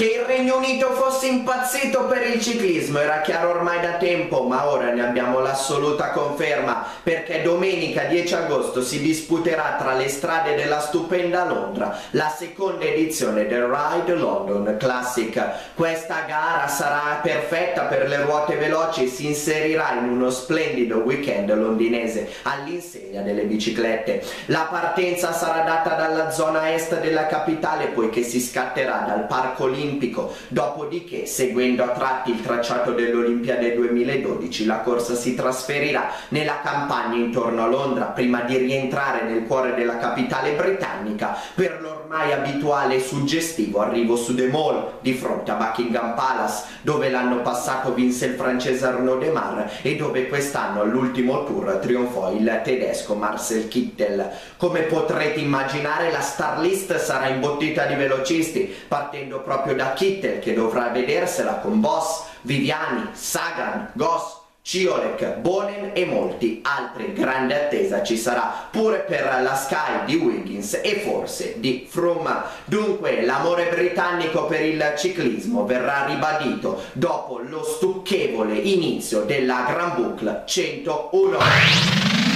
Che il Regno Unito fosse impazzito per il ciclismo era chiaro ormai da tempo, ma ora ne abbiamo l'assoluta conferma, perché domenica 10 agosto si disputerà tra le strade della stupenda Londra la seconda edizione del Ride London Classic. Questa gara sarà perfetta per le ruote veloci e si inserirà in uno splendido weekend londinese all'insegna delle biciclette. La partenza sarà data dalla zona est della capitale poiché si scatterà dal Parco Olimpico olimpico, dopodiché seguendo a tratti il tracciato dell'Olimpiade 2012 la corsa si trasferirà nella campagna intorno a Londra prima di rientrare nel cuore della capitale britannica per l'ormai abituale e suggestivo arrivo su The Mall di fronte a Buckingham Palace dove l'anno passato vinse il francese Arnaud Demar e dove quest'anno all'ultimo tour trionfò il tedesco Marcel Kittel. Come potrete immaginare la star list sarà imbottita di velocisti partendo proprio da Kittel che dovrà vedersela con Boss, Viviani, Sagan, Goss, Ciolek, Bonen e molti altri. Grande attesa ci sarà pure per la Sky di Wiggins e forse di Froome. Dunque l'amore britannico per il ciclismo verrà ribadito dopo lo stucchevole inizio della Grand Boucle 101.